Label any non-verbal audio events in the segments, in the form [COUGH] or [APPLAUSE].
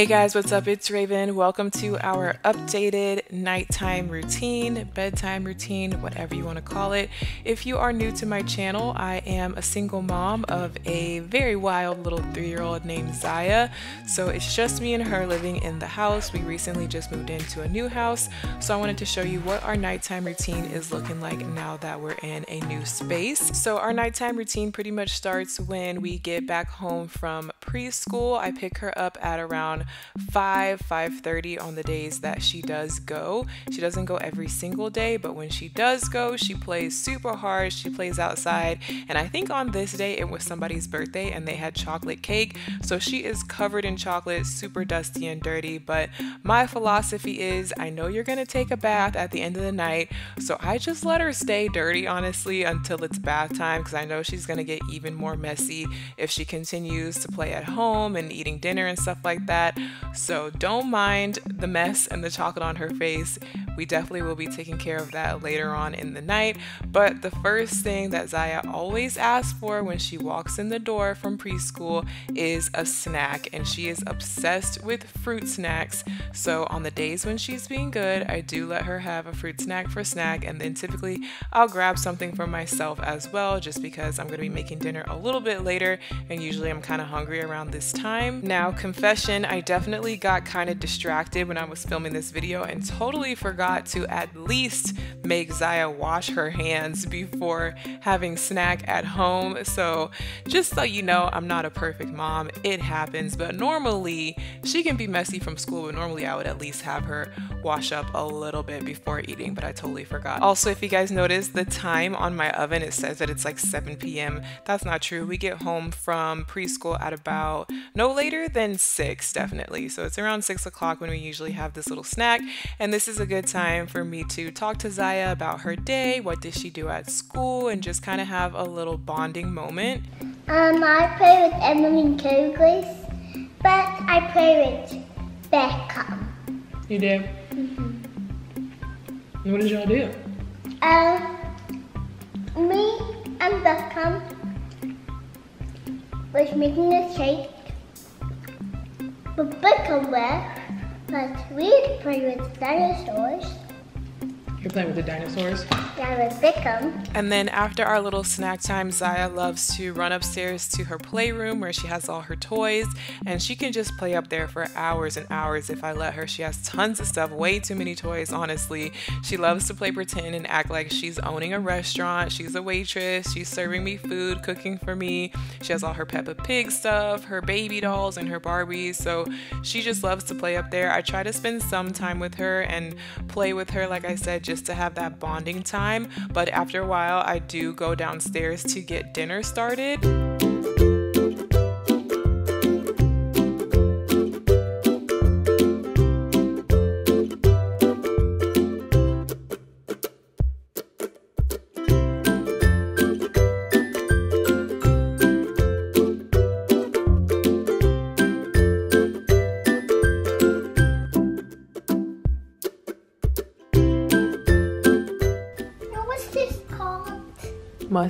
Hey guys, what's up? It's Raven. Welcome to our updated nighttime routine, bedtime routine, whatever you want to call it. If you are new to my channel, I am a single mom of a very wild little three year old named Ziya. So it's just me and her living in the house. We recently just moved into a new house. So I wanted to show you what our nighttime routine is looking like now that we're in a new space. So our nighttime routine pretty much starts when we get back home from preschool. I pick her up at around around 5 5:30 on the days that she does go. She doesn't go every single day, but when she does go, she plays super hard. She plays outside, and I think on this day it was somebody's birthday and they had chocolate cake. So she is covered in chocolate, super dusty and dirty, but my philosophy is I know you're going to take a bath at the end of the night, so I just let her stay dirty honestly until it's bath time because I know she's going to get even more messy if she continues to play at home and eating dinner and stuff like that. So don't mind the mess and the chocolate on her face. We definitely will be taking care of that later on in the night. But the first thing that Ziya always asks for when she walks in the door from preschool is a snack, and she is obsessed with fruit snacks. So on the days when she's being good, I do let her have a fruit snack for snack, and then typically I'll grab something for myself as well, just because I'm gonna be making dinner a little bit later, and usually I'm kind of hungry around this time. Now, confession, I definitely got kind of distracted when I was filming this video and totally forgot forgot to at least make Ziya wash her hands before having snack at home. So just so you know, I'm not a perfect mom. It happens, but normally she can be messy from school, but normally I would at least have her wash up a little bit before eating, but I totally forgot. Also, if you guys notice the time on my oven, it says that it's like 7 p.m. That's not true. We get home from preschool at about no later than 6, definitely. So it's around 6 o'clock when we usually have this little snack, and this is a good time for me to talk to Ziya about her day, what did she do at school, and just kind of have a little bonding moment. Um, I play with Emily Koglis, but I play with Beckham. You do? Mm-hmm. What did y'all do? Um, me and Beckham was making a cake. But Beckham left, but we play with dinosaurs. You're playing with the dinosaurs? Beckham. And then after our little snack time, Ziya loves to run upstairs to her playroom where she has all her toys. And she can just play up there for hours and hours if I let her. She has tons of stuff, way too many toys, honestly. She loves to play pretend and act like she's owning a restaurant. She's a waitress. She's serving me food, cooking for me. She has all her Peppa Pig stuff, her baby dolls, and her Barbies. So she just loves to play up there. I try to spend some time with her and play with her, like I said, just to have that bonding time. But after a while, I do go downstairs to get dinner started.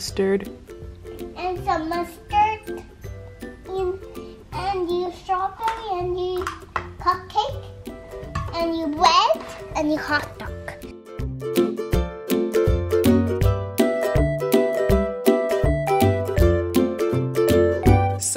Mustard.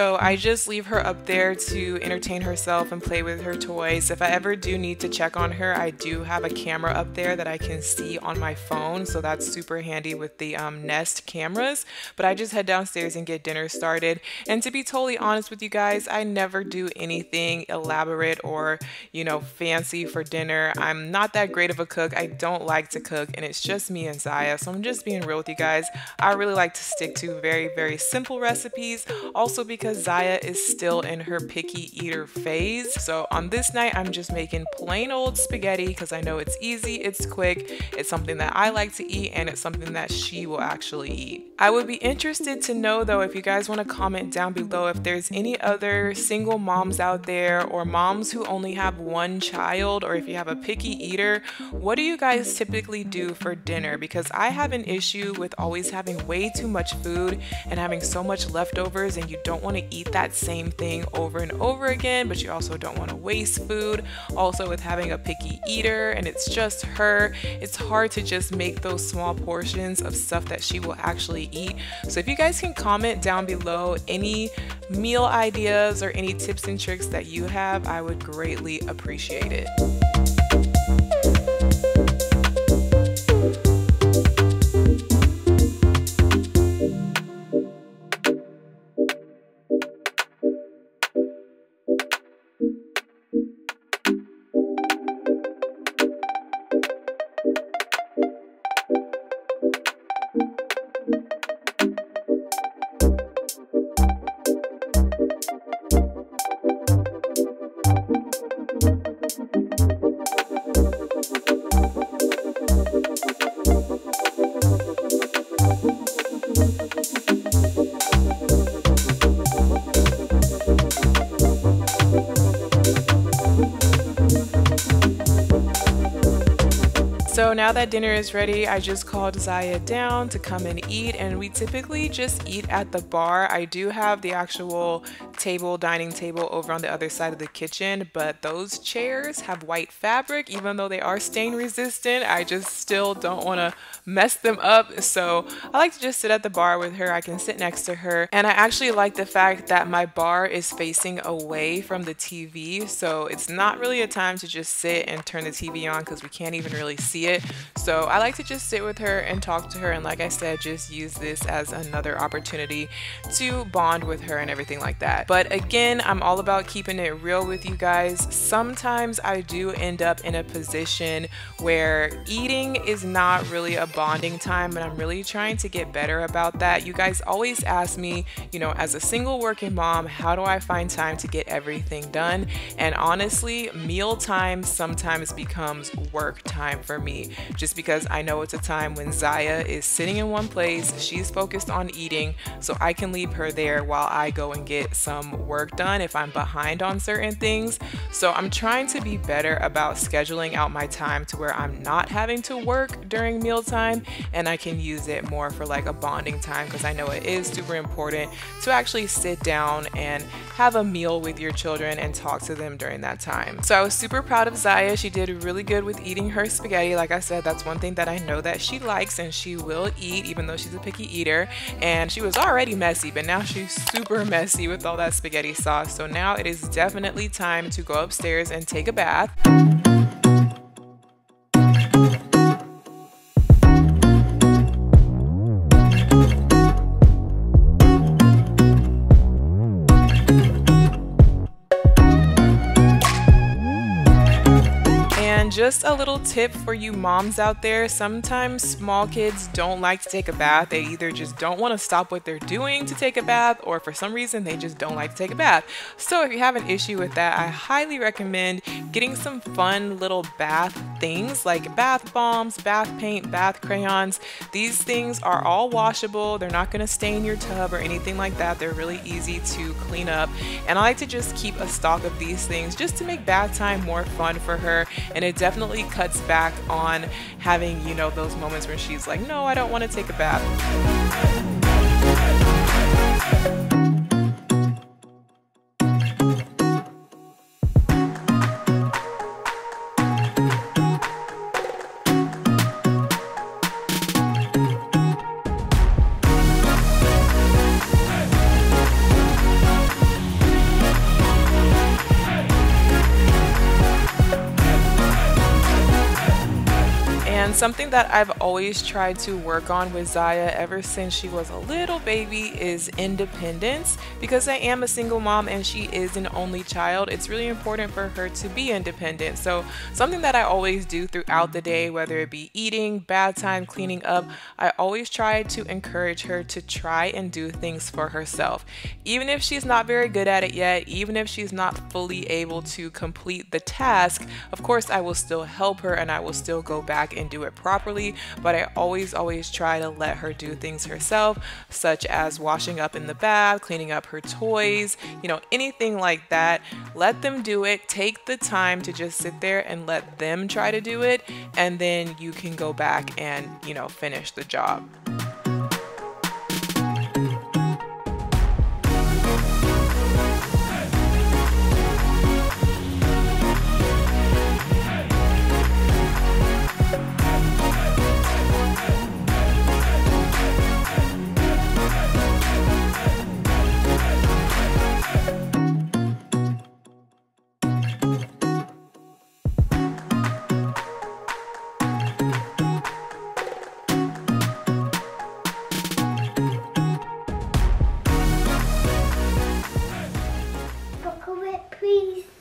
So I just leave her up there to entertain herself and play with her toys. If I ever do need to check on her, I do have a camera up there that I can see on my phone. So that's super handy with the um, Nest cameras. But I just head downstairs and get dinner started. And to be totally honest with you guys, I never do anything elaborate or, you know, fancy for dinner. I'm not that great of a cook. I don't like to cook and it's just me and Ziya. So I'm just being real with you guys. I really like to stick to very, very simple recipes. Also because because Ziya is still in her picky eater phase. So on this night, I'm just making plain old spaghetti because I know it's easy, it's quick, it's something that I like to eat, and it's something that she will actually eat. I would be interested to know though if you guys want to comment down below if there's any other single moms out there or moms who only have one child or if you have a picky eater, what do you guys typically do for dinner? Because I have an issue with always having way too much food and having so much leftovers and you don't want to to eat that same thing over and over again, but you also don't want to waste food. Also, with having a picky eater and it's just her, it's hard to just make those small portions of stuff that she will actually eat. So, if you guys can comment down below any meal ideas or any tips and tricks that you have, I would greatly appreciate it. Now that dinner is ready, I just called Ziya down to come and eat, and we typically just eat at the bar. I do have the actual table, dining table over on the other side of the kitchen, but those chairs have white fabric, even though they are stain resistant. I just still don't want to mess them up. So I like to just sit at the bar with her. I can sit next to her. And I actually like the fact that my bar is facing away from the TV. So it's not really a time to just sit and turn the TV on because we can't even really see it. So I like to just sit with her and talk to her. And like I said, just use this as another opportunity to bond with her and everything like that. But again, I'm all about keeping it real with you guys. Sometimes I do end up in a position where eating is not really a bonding time, and I'm really trying to get better about that. You guys always ask me, you know, as a single working mom, how do I find time to get everything done? And honestly, meal time sometimes becomes work time for me, just because I know it's a time when Ziya is sitting in one place, she's focused on eating, so I can leave her there while I go and get some work done if I'm behind on certain things. So I'm trying to be better about scheduling out my time to where I'm not having to work during mealtime time and I can use it more for like a bonding time because I know it is super important to actually sit down and have a meal with your children and talk to them during that time. So I was super proud of Ziya. She did really good with eating her spaghetti. Like I said, that's one thing that I know that she likes and she will eat even though she's a picky eater. And she was already messy, but now she's super messy with all that spaghetti sauce. So now it is definitely time to go upstairs and take a bath. Just a little tip for you moms out there. Sometimes small kids don't like to take a bath. They either just don't want to stop what they're doing to take a bath, or for some reason, they just don't like to take a bath. So, if you have an issue with that, I highly recommend getting some fun little bath things like bath bombs, bath paint, bath crayons. These things are all washable, they're not going to stain your tub or anything like that. They're really easy to clean up. And I like to just keep a stock of these things just to make bath time more fun for her. And it definitely definitely cuts back on having, you know, those moments where she's like, no, I don't want to take a bath. And something that I've always tried to work on with Ziya ever since she was a little baby is independence. Because I am a single mom and she is an only child, it's really important for her to be independent. So, something that I always do throughout the day, whether it be eating, bath time, cleaning up, I always try to encourage her to try and do things for herself. Even if she's not very good at it yet, even if she's not fully able to complete the task, of course, I will still help her and I will still go back do it properly, but I always, always try to let her do things herself, such as washing up in the bath, cleaning up her toys, you know, anything like that. Let them do it. Take the time to just sit there and let them try to do it, and then you can go back and, you know, finish the job.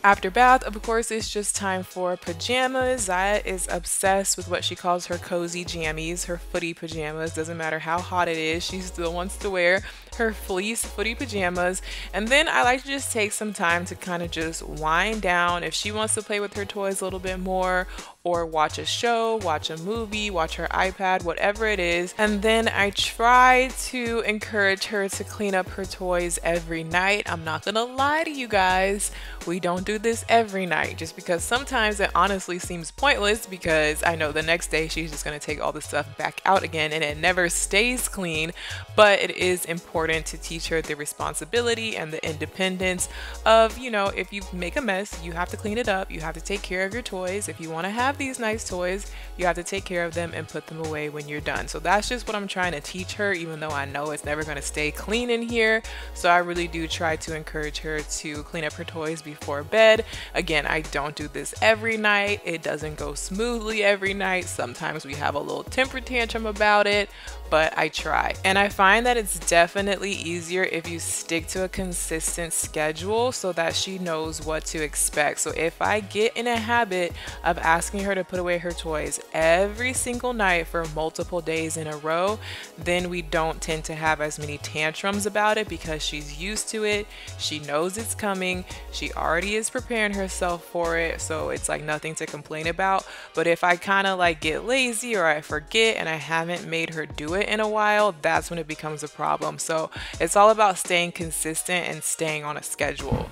After bath, of course, it's just time for pajamas. Ziya is obsessed with what she calls her cozy jammies, her footy pajamas. Doesn't matter how hot it is, she still wants to wear her fleece footy pajamas. And then I like to just take some time to kind of just wind down. If she wants to play with her toys a little bit more or watch a show, watch a movie, watch her iPad, whatever it is. And then I try to encourage her to clean up her toys every night. I'm not gonna lie to you guys, we don't do this every night just because sometimes it honestly seems pointless because I know the next day she's just gonna take all the stuff back out again and it never stays clean. But it is important to teach her the responsibility and the independence of, you know, if you make a mess, you have to clean it up, you have to take care of your toys. If you wanna have have these nice toys, you have to take care of them and put them away when you're done. So that's just what I'm trying to teach her, even though I know it's never going to stay clean in here. So I really do try to encourage her to clean up her toys before bed. Again, I don't do this every night. It doesn't go smoothly every night. Sometimes we have a little temper tantrum about it, but I try. And I find that it's definitely easier if you stick to a consistent schedule so that she knows what to expect. So if I get in a habit of asking her to put away her toys every single night for multiple days in a row, then we don't tend to have as many tantrums about it because she's used to it. She knows it's coming. She already is preparing herself for it. So it's like nothing to complain about. But if I kind of like get lazy or I forget and I haven't made her do it, it in a while, that's when it becomes a problem. So it's all about staying consistent and staying on a schedule.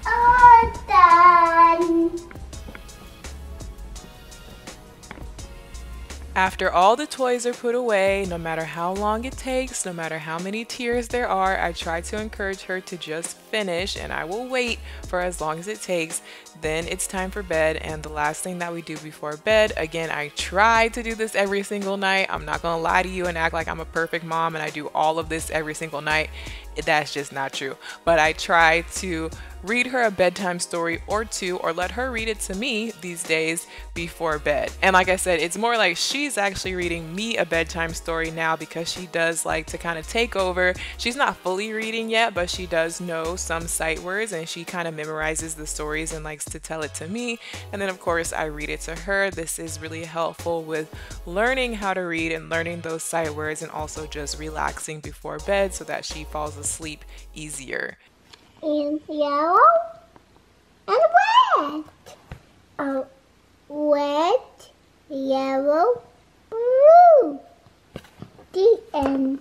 Done. After all the toys are put away, no matter how long it takes, no matter how many tears there are, I try to encourage her to just finish and I will wait for as long as it takes. Then it's time for bed and the last thing that we do before bed, again, I try to do this every single night. I'm not gonna lie to you and act like I'm a perfect mom and I do all of this every single night. That's just not true. But I try to read her a bedtime story or two or let her read it to me these days before bed. And like I said, it's more like she's actually reading me a bedtime story now because she does like to kind of take over. She's not fully reading yet, but she does know some sight words and she kind of memorizes the stories and likes to tell it to me. And then of course I read it to her. This is really helpful with learning how to read and learning those sight words and also just relaxing before bed so that she falls asleep easier and yellow and red. Uh, red, yellow, blue. The end.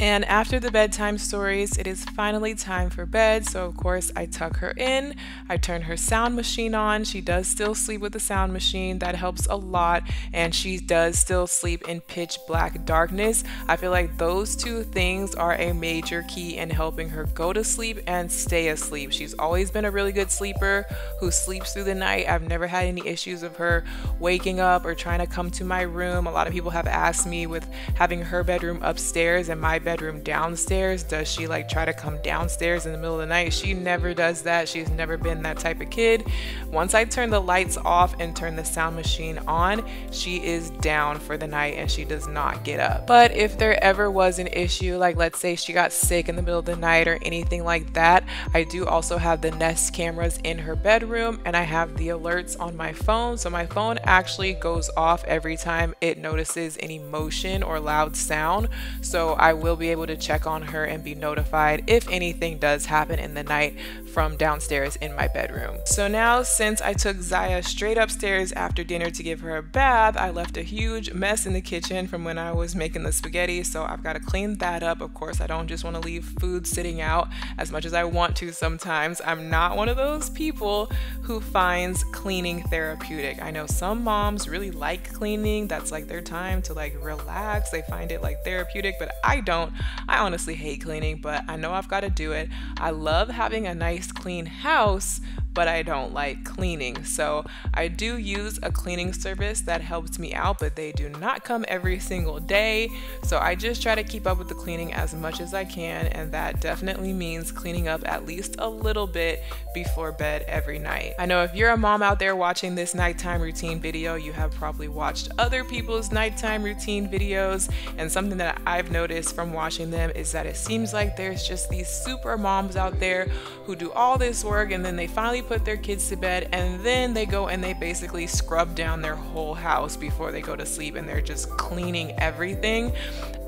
And after the bedtime stories, it is finally time for bed. So, of course, I tuck her in. I turn her sound machine on. She does still sleep with the sound machine. That helps a lot. And she does still sleep in pitch black darkness. I feel like those two things are a major key in helping her go to sleep and stay asleep. She's always been a really good sleeper who sleeps through the night. I've never had any issues of her waking up or trying to come to my room. A lot of people have asked me with having her bedroom upstairs and my bedroom downstairs. Does she like try to come downstairs in the middle of the night? She never does that. She's never been that type of kid. Once I turn the lights off and turn the sound machine on, she is down for the night and she does not get up. But if there ever was an issue, like let's say she got sick in the middle of the night or anything like that, I do also have the Nest cameras in her bedroom and I have the alerts on my phone. So my phone actually goes off every time it notices any motion or loud sound. So I will be able to check on her and be notified if anything does happen in the night from downstairs in my bedroom. So now, since I took Ziya straight upstairs after dinner to give her a bath, I left a huge mess in the kitchen from when I was making the spaghetti. So I've got to clean that up. Of course, I don't just want to leave food sitting out as much as I want to sometimes. I'm not one of those people who finds cleaning therapeutic. I know some moms really like cleaning, that's like their time to like relax. They find it like therapeutic, but I don't. I honestly hate cleaning, but I know I've got to do it. I love having a nice clean house but I don't like cleaning. So I do use a cleaning service that helps me out, but they do not come every single day. So I just try to keep up with the cleaning as much as I can, and that definitely means cleaning up at least a little bit before bed every night. I know if you're a mom out there watching this nighttime routine video, you have probably watched other people's nighttime routine videos, and something that I've noticed from watching them is that it seems like there's just these super moms out there who do all this work and then they finally put their kids to bed and then they go and they basically scrub down their whole house before they go to sleep and they're just cleaning everything.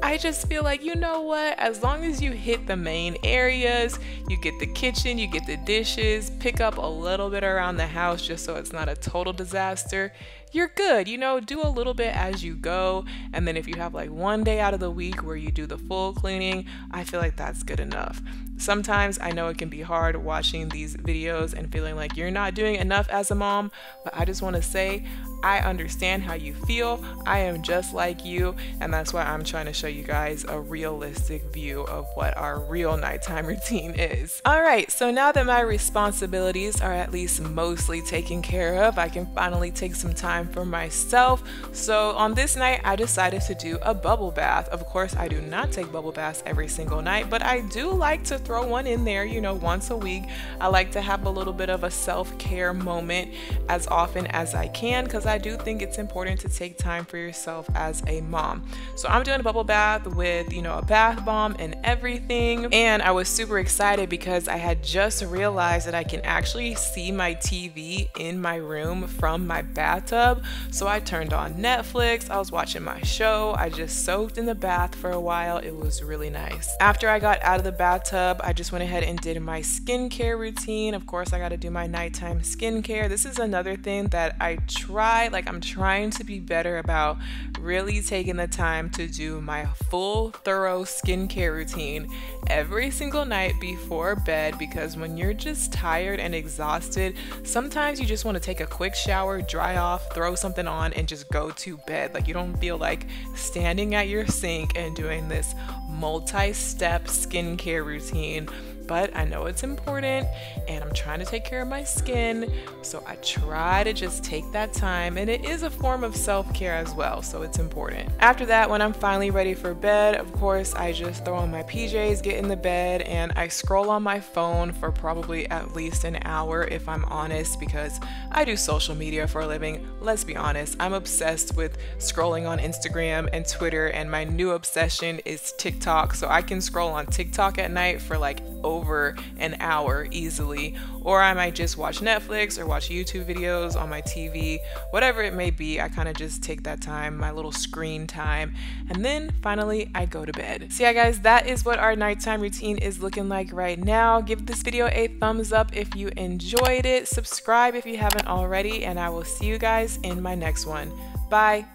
I just feel like, you know what? As long as you hit the main areas, you get the kitchen, you get the dishes, pick up a little bit around the house just so it's not a total disaster, you're good. You know, do a little bit as you go. And then if you have like one day out of the week where you do the full cleaning, I feel like that's good enough. Sometimes I know it can be hard watching these videos and feeling like you're not doing enough as a mom, but I just want to say I understand how you feel. I am just like you, and that's why I'm trying to show you guys a realistic view of what our real nighttime [LAUGHS] routine is. All right, so now that my responsibilities are at least mostly taken care of, I can finally take some time for myself. So on this night, I decided to do a bubble bath. Of course, I do not take bubble baths every single night, but I do like to throw one in there, you know, once a week. I like to have a little bit of a self care moment as often as I can because I do think it's important to take time for yourself as a mom. So I'm doing a bubble bath with, you know, a bath bomb and everything. And I was super excited because I had just realized that I can actually see my TV in my room from my bathtub. So I turned on Netflix, I was watching my show, I just soaked in the bath for a while. It was really nice. After I got out of the bathtub, I just went ahead and did my skincare routine. Of course, I got to do my nighttime skincare. This is another thing that I try, like, I'm trying to be better about really taking the time to do my full, thorough skincare routine every single night before bed because when you're just tired and exhausted, sometimes you just want to take a quick shower, dry off, throw something on, and just go to bed. Like, you don't feel like standing at your sink and doing this multi step skincare routine but I know it's important and I'm trying to take care of my skin. So I try to just take that time, and it is a form of self care as well, so it's important. After that, when I'm finally ready for bed, of course, I just throw on my PJs, get in the bed, and I scroll on my phone for probably at least an hour if I'm honest, because I do social media for a living. Let's be honest, I'm obsessed with scrolling on Instagram and Twitter, and my new obsession is TikTok. So I can scroll on TikTok at night for like over an hour easily. Or I might just watch Netflix or watch YouTube videos on my TV, whatever it may be. I kind of just take that time, my little screen time, and then finally I go to bed. So, yeah, guys, that is what our nighttime routine is looking like right now. Give this video a thumbs up if you enjoyed it, subscribe if you haven't already, and I will see you guys in my next one. Bye.